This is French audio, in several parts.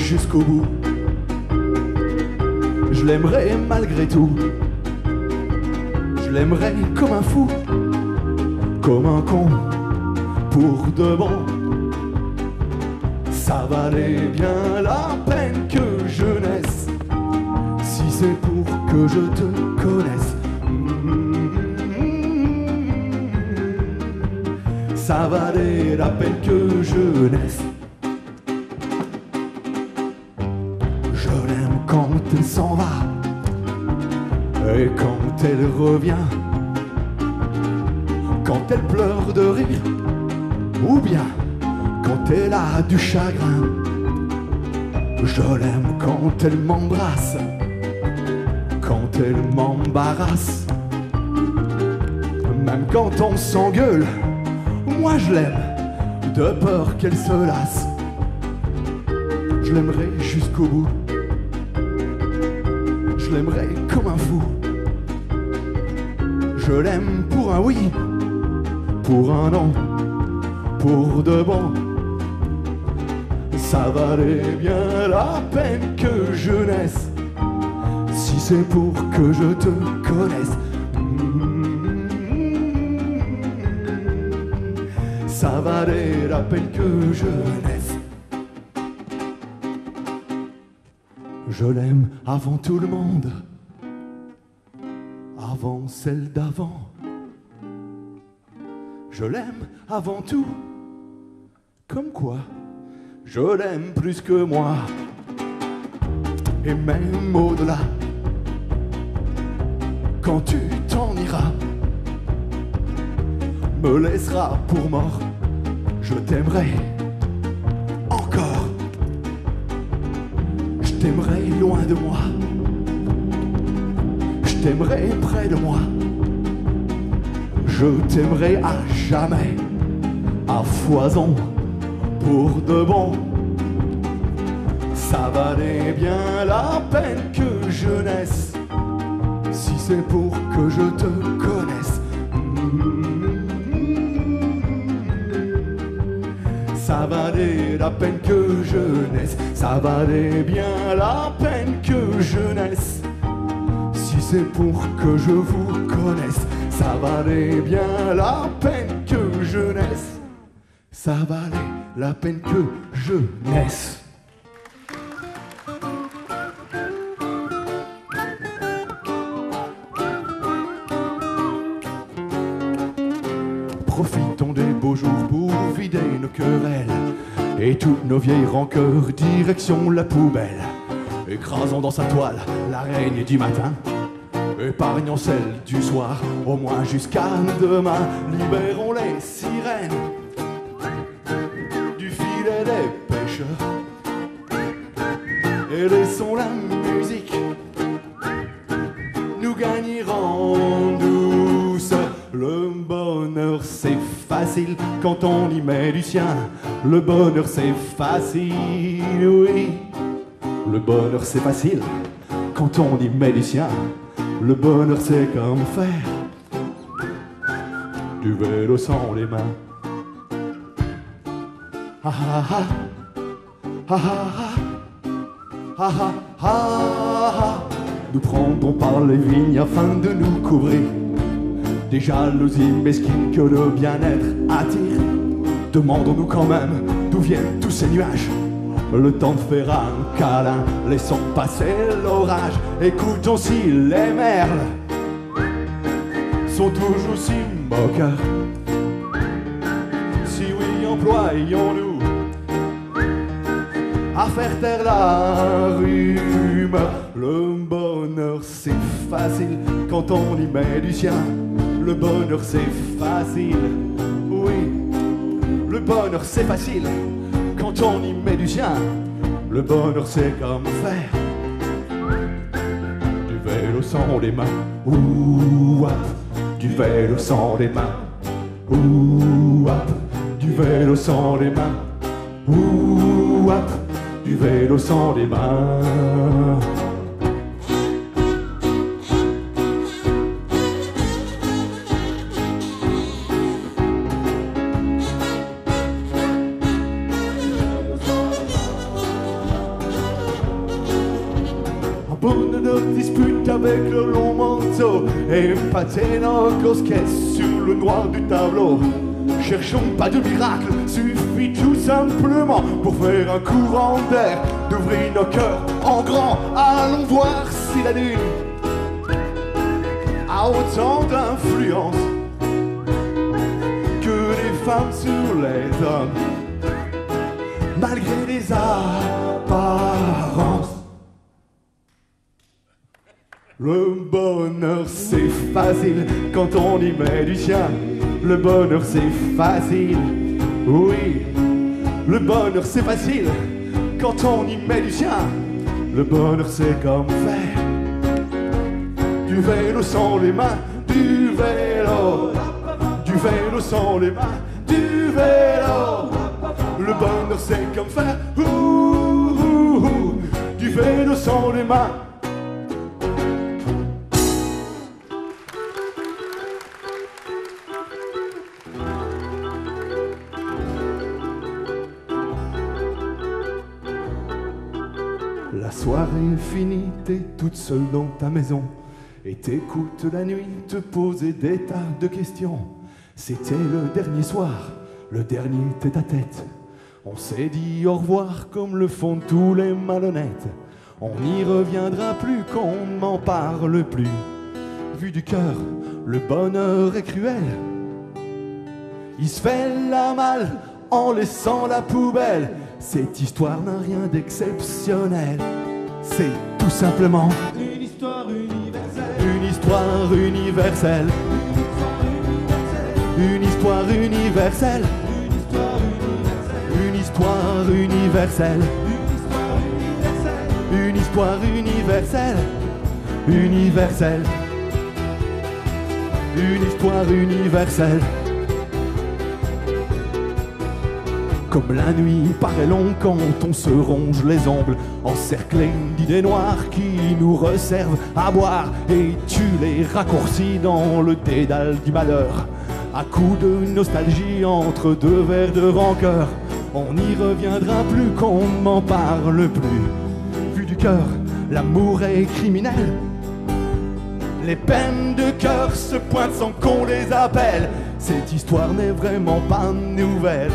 jusqu'au bout, je l'aimerai malgré tout, je l'aimerai comme un fou, comme un con, pour de bon ça valait bien la peine que je naisse, si c'est pour que je te connaisse. Ça valait la peine que je naisse. S'en va et quand elle revient, quand elle pleure de rire ou bien quand elle a du chagrin. Je l'aime quand elle m'embrasse, quand elle m'embarrasse. Même quand on s'engueule, moi je l'aime, de peur qu'elle se lasse. Je l'aimerai jusqu'au bout. Je l'aimerai comme un fou. Je l'aime pour un oui, pour un non, pour de bon ça valait bien la peine que je naisse, si c'est pour que je te connaisse. Ça valait la peine que je naisse. Je l'aime avant tout le monde, avant celle d'avant. Je l'aime avant tout, comme quoi je l'aime plus que moi, et même au-delà. Quand tu t'en iras, me laisseras pour mort, je t'aimerai t'aimerai loin de moi, je t'aimerai près de moi, je t'aimerai à jamais, à foison pour de bon. Ça valait bien la peine que je naisse, si c'est pour que je te connaisse. La peine que je naisse, ça valait bien la peine que je naisse, si c'est pour que je vous connaisse. Ça valait bien la peine que je naisse, ça valait la peine que je naisse. Et toutes nos vieilles rancœurs, direction la poubelle. Écrasons dans sa toile l'araignée du matin, épargnons celle du soir, au moins jusqu'à demain. Libérons les sirènes quand on y met du sien. Le bonheur c'est facile, oui. Le bonheur c'est facile quand on y met du sien. Le bonheur c'est comme faire du vélo sans les mains. Ah ah ah ah ah ah, ah, ah. ah Nous prendrons par les vignes afin de nous couvrir des jalousies mesquines que le bien-être attire Demandons-nous quand même d'où viennent tous ces nuages le temps de faire un câlin, laissons passer l'orage Écoutons si les merles sont toujours si moqueurs Si oui, employons-nous à faire taire la rumeur. Le bonheur c'est facile quand on y met du sien. Le bonheur c'est facile, oui. Le bonheur c'est facile quand on y met du sien. Le bonheur c'est comme faire du vélo sans les mains. Ouh, ah, du vélo sans les mains. Ouh, du vélo sans les mains. Ouh, du vélo sans les mains. Et grosse caisse sur le noir du tableau. Cherchons pas de miracle, suffit tout simplement pour faire un courant d'air, d'ouvrir nos cœurs en grand. Allons voir si la lune a autant d'influence que les femmes sur les hommes, malgré les apparences. Le bonheur c'est facile quand on y met du sien. Le bonheur c'est facile, oui. Le bonheur c'est facile quand on y met du sien. Le bonheur c'est comme faire du vélo sans les mains, du vélo, du vélo sans les mains, du vélo. Le bonheur c'est comme faire du vélo sans les mains. T'es toute seule dans ta maison et t'écoutes la nuit te poser des tas de questions. C'était le dernier soir, le dernier tête à tête. On s'est dit au revoir comme le font tous les malhonnêtes. On n'y reviendra plus qu'on n'en parle plus. Vu du cœur, le bonheur est cruel. Il se fait la malle en laissant la poubelle. Cette histoire n'a rien d'exceptionnel. C'est tout simplement une histoire universelle. Une histoire universelle. Une histoire universelle. Une histoire universelle. Une histoire universelle. Universelle. Une histoire universelle. Comme la nuit paraît longue quand on se ronge les ongles, encerclé d'idées noires qui nous resservent à boire, et tu les raccourcis dans le dédale du malheur. À coup de nostalgie entre deux verres de rancœur, on n'y reviendra plus qu'on m'en parle plus. Vu du cœur, l'amour est criminel. Les peines de cœur se pointent sans qu'on les appelle. Cette histoire n'est vraiment pas nouvelle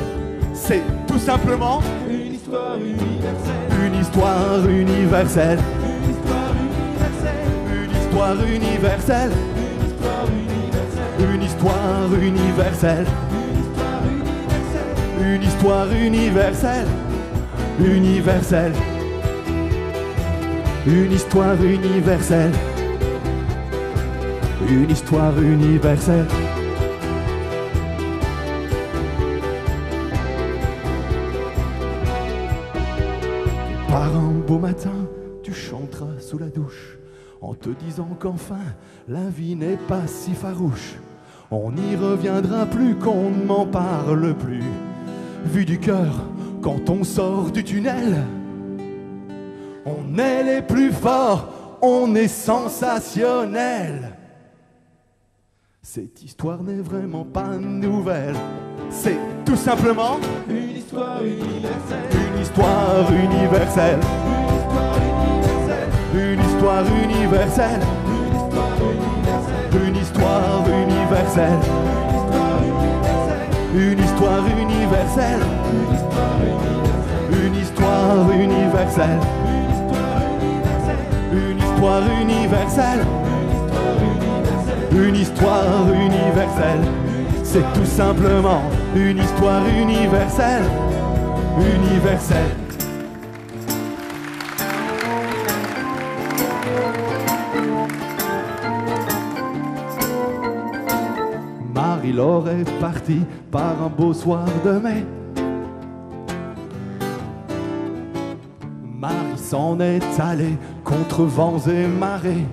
c'est tout simplement une histoire universelle. Une histoire universelle. Une histoire universelle. Une histoire universelle. Une histoire universelle. Universelle. Une histoire universelle. Une histoire universelle. Qu'enfin la vie n'est pas si farouche. On n'y reviendra plus qu'on ne m'en parle plus. Vu du cœur, quand on sort du tunnel, on est les plus forts, on est sensationnel. Cette histoire n'est vraiment pas nouvelle, c'est tout simplement une histoire universelle. Une histoire universelle. Une histoire universelle. Une histoire universelle. Une histoire universelle. Une histoire universelle. Une histoire universelle. Une histoire universelle. C'est tout simplement une histoire universelle. Universelle. Marie-Laure est partie par un beau soir de mai. Marie s'en est allée contre vents et marées.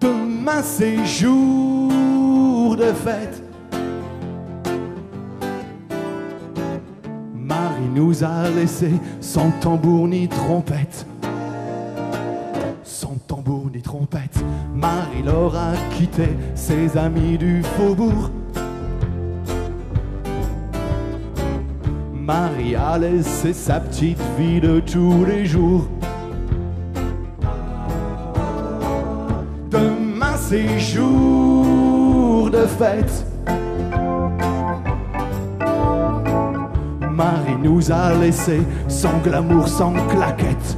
De Demain c'est jour de fête. Marie nous a laissé sans tambour ni trompette. Sans tambour ni trompette, Marie leur a quitté ses amis du faubourg. Marie a laissé sa petite vie de tous les jours. Demain c'est jour de fête. Marie nous a laissé sans glamour, sans claquette,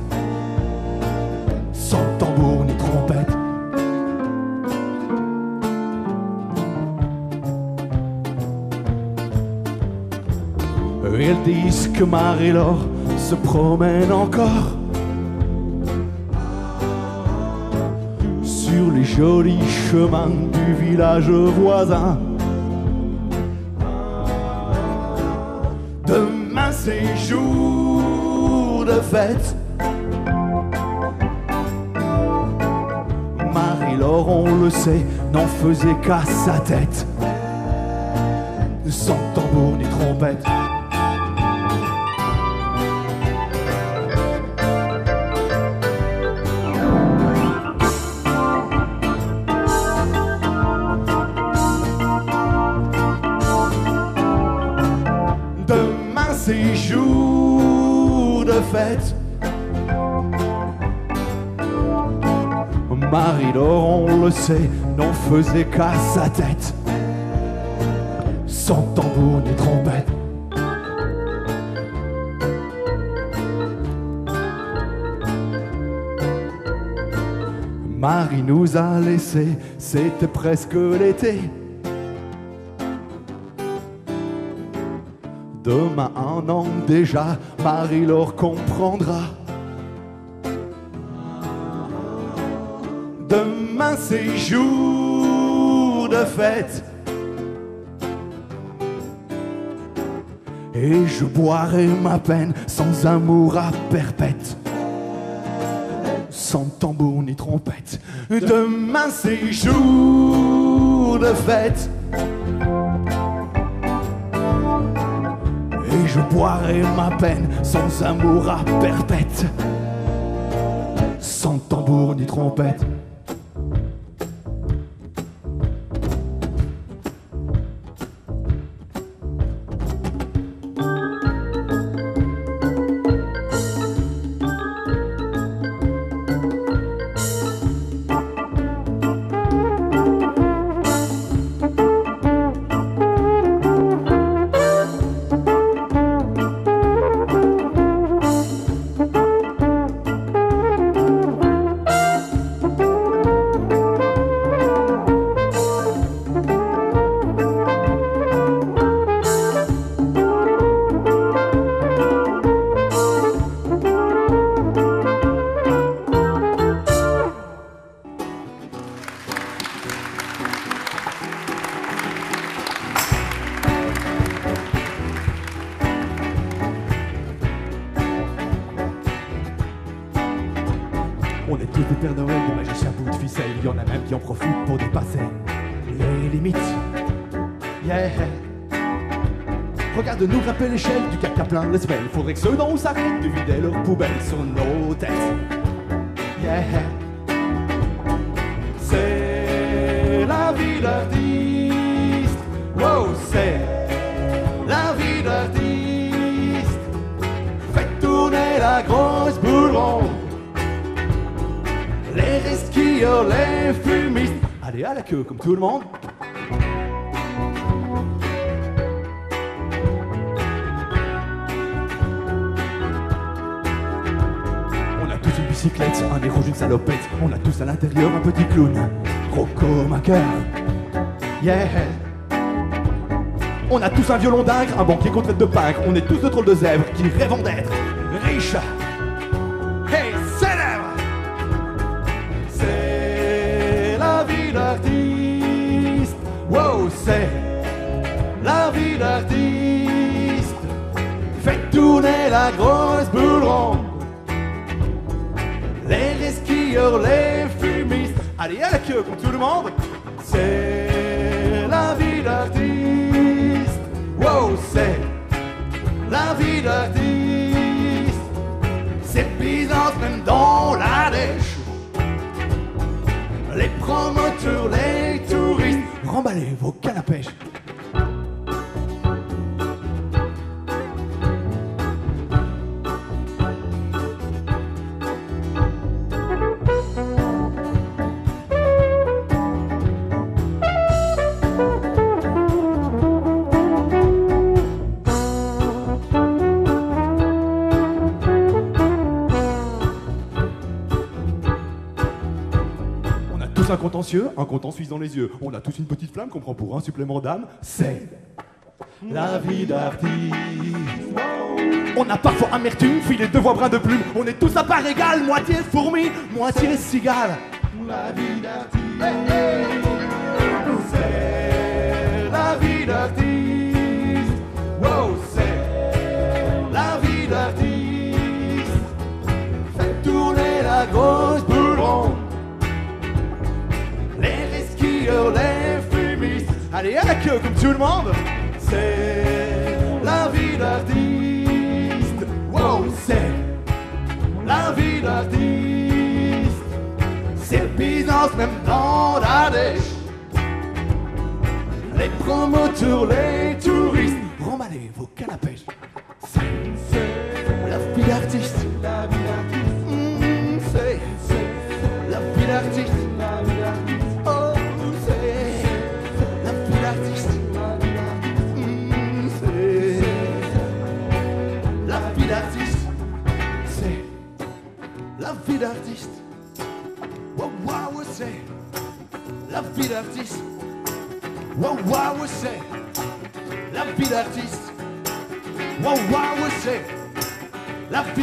que Marie-Laure se promène encore sur les jolis chemins du village voisin. Demain c'est jour de fête. Marie-Laure, on le sait, n'en faisait qu'à sa tête. Sans tambour ni trompette. Demain c'est jour de fête. Marie-Laure, on le sait, n'en faisait qu'à sa tête. Sans tambour ni trompette. Marie nous a laissé, c'était presque l'été. Demain un an déjà, Marie-Laure comprendra. Demain c'est jour de fête. Et je boirai ma peine sans amour à perpète. Sans tambour ni trompette. Demain c'est jour de fête. Je boirai ma peine sans amour à perpète. Sans tambour ni trompette. Semelles. Faudrait que ceux haut s'arrêtent de vider leurs poubelles sur nos têtes. Yeah. C'est la vie d'artiste. Wow, c'est la vie d'artiste. Faites tourner la grosse boule. Les resquilleurs, les fumistes. Allez, à la queue, comme tout le monde. Un nez une salopette. On a tous à l'intérieur un petit clown. Rocco Macker. Yeah. On a tous un violon d'ingre, un banquier contre de pingre. On est tous de trolls de zèbres qui rêvons d'être riches. Hey, célèbres! C'est la vie d'artiste. Wow, c'est la vie d'artiste. Faites tourner la grosse boule ronde les fumistes. Allez à la queue comme tout le monde. C'est la vie d'artiste. Wow, c'est la vie d'artiste. C'est bizarre même dans la lèche. Les promoteurs, les touristes, remballez vos contentieux, un suisse dans les yeux. On a tous une petite flamme qu'on prend pour un supplément d'âme. C'est la vie d'artiste. On a parfois amertume, filet de voix brun de plume. On est tous à part égale, moitié fourmi, moitié cigale. La vie d'artiste. Allez, à la queue, comme tout le monde. C'est la vie d'artiste. Wow, c'est la vie d'artiste. C'est le business même dans la Les promoteurs, les tours.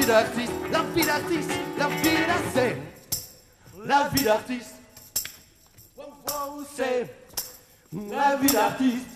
vie d'artiste, la vie d'artiste, la vie d'artiste, la vie d'artiste. La vie d'artiste.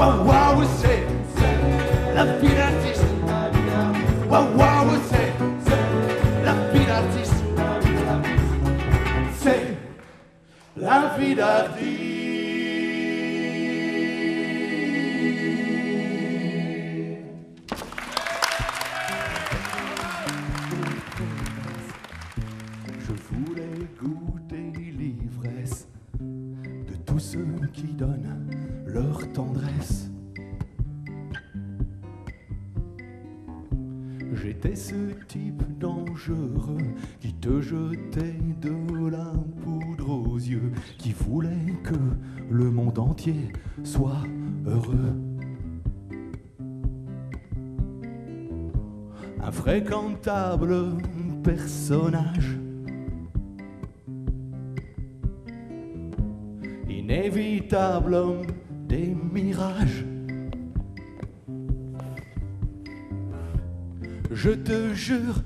one word we say. Let's épouvantable personnage. Inévitable des mirages. Je te jure,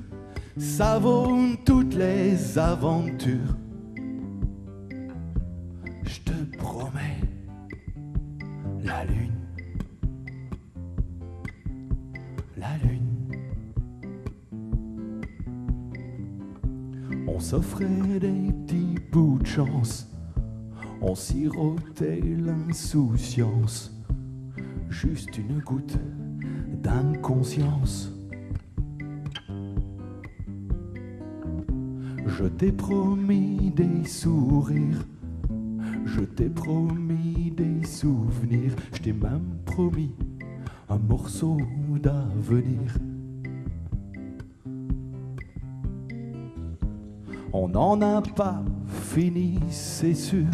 ça vaut toutes les aventures. s'offrait des petits bouts de chance. On sirotait l'insouciance, juste une goutte d'inconscience. Je t'ai promis des sourires, je t'ai promis des souvenirs, je t'ai même promis un morceau d'avenir. On n'en a pas fini, c'est sûr.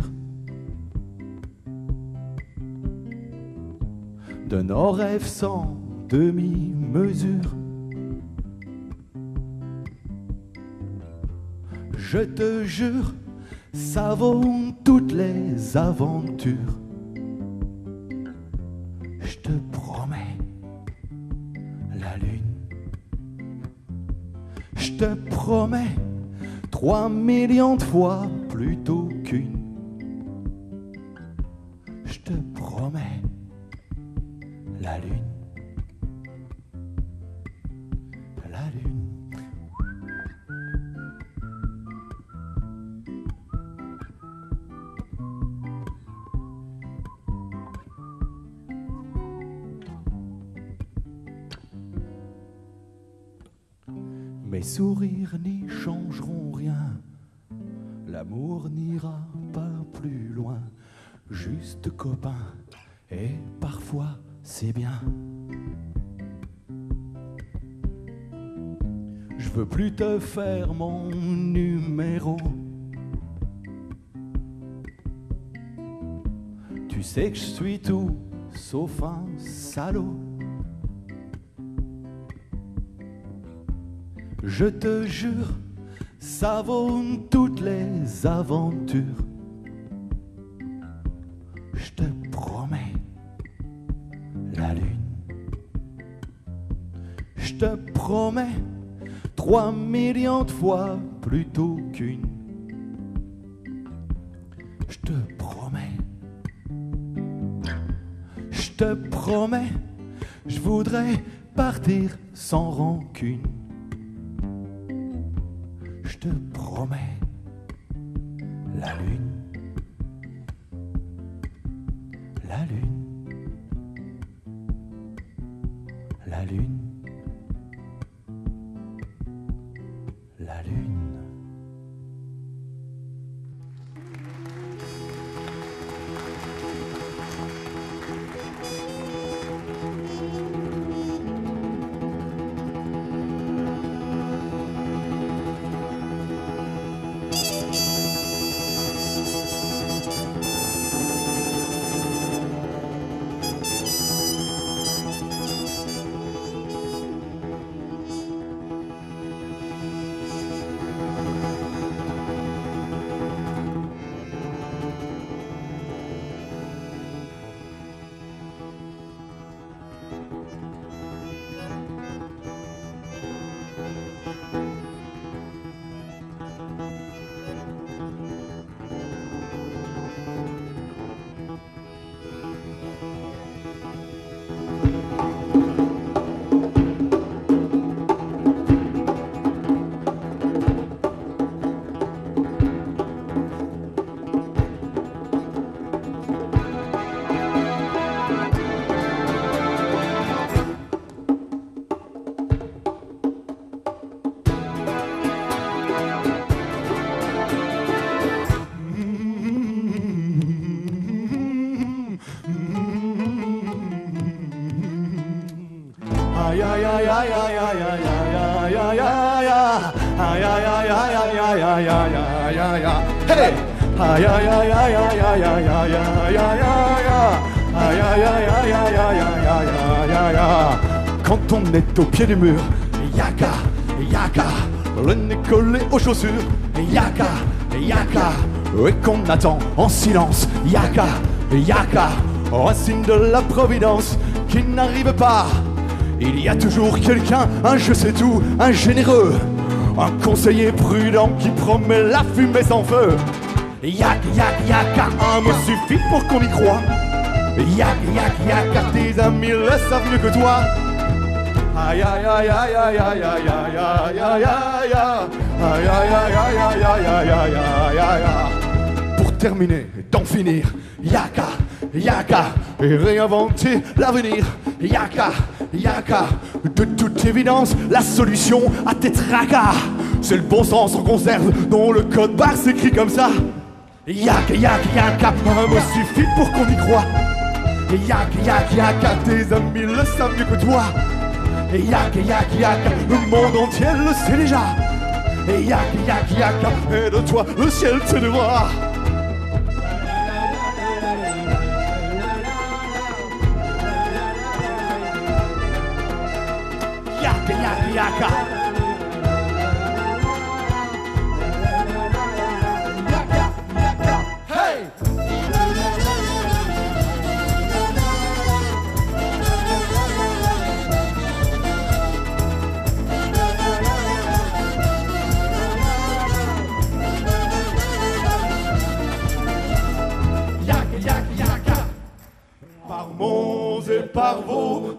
De nos rêves sans demi-mesure. Je te jure, ça vaut toutes les aventures. Je te promets la lune. Je te promets trois millions de fois plutôt qu'une. Je te promets la lune. La lune. Mes sourires n'y changeront rien. L'amour n'ira pas plus loin. Juste copain. Et parfois c'est bien. Je veux plus te faire mon numéro. Tu sais que je suis tout sauf un salaud. Je te jure, ça vaut toutes les aventures. Je te promets la lune. Je te promets trois millions de fois plutôt qu'une. Je te promets. Je te promets, je voudrais partir sans rancune. Promets la lune. On est au pied du mur, yaka yaka le nez collé aux chaussures, yaka yaka et qu'on attend en silence, yaka yaka signe de la providence qui n'arrive pas. Il y a toujours quelqu'un, un je sais tout, un généreux, un conseiller prudent qui promet la fumée sans feu. Yak, yak, yak, un mot suffit pour qu'on y croie. Yak, yak, yak, car tes amis le savent mieux que toi. Aïe, aïe, aïe, aïe, aïe, aïe, aïe, aïe, aïe, aïe, aïe, aïe, aïe, aïe, aïe, aïe. Pour terminer, d'en finir, yaka, yaka, et réinventer l'avenir. Yaka, yaka, de toute évidence, la solution à tes tracas. C'est le bon sens en conserve, dont le code barre s'écrit comme ça. Yaka, yaka, yaka, un mot suffit pour qu'on y croit. Yaka, yaka, yaka, tes amis le savent mieux que toi. Yaka, yaka, yaka, le monde entier le sait déjà. Yaka, yaka, yaka, et de toi le ciel te devra. Yaka, yaka, yaka.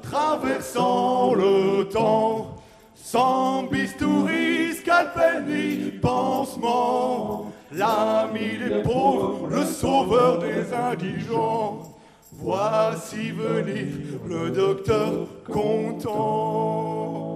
Traversant le temps, sans bistouri, scalpel ni pansement, l'ami des pauvres, le sauveur des indigents. Voici venir le docteur content.